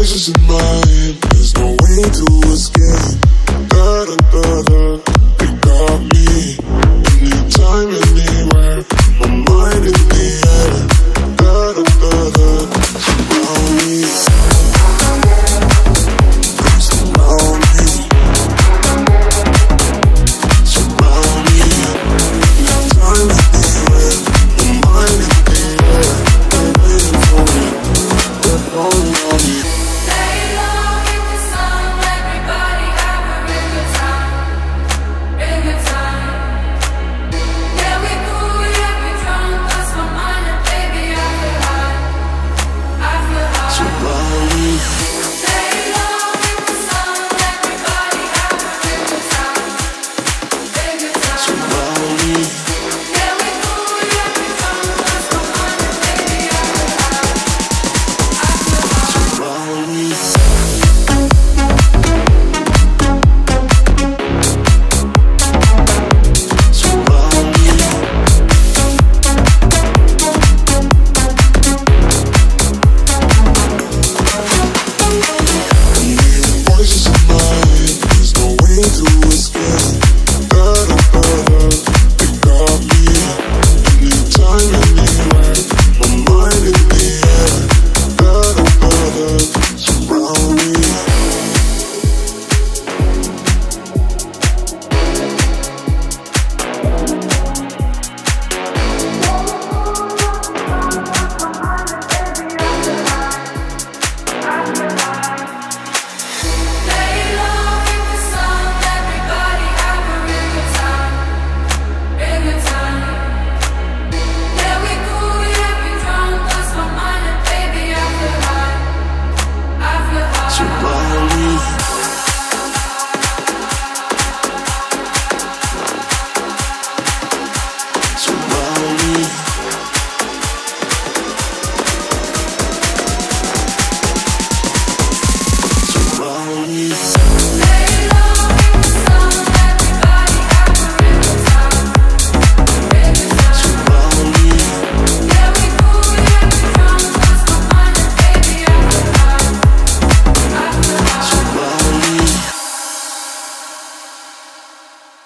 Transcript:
in my head There's no way to escape.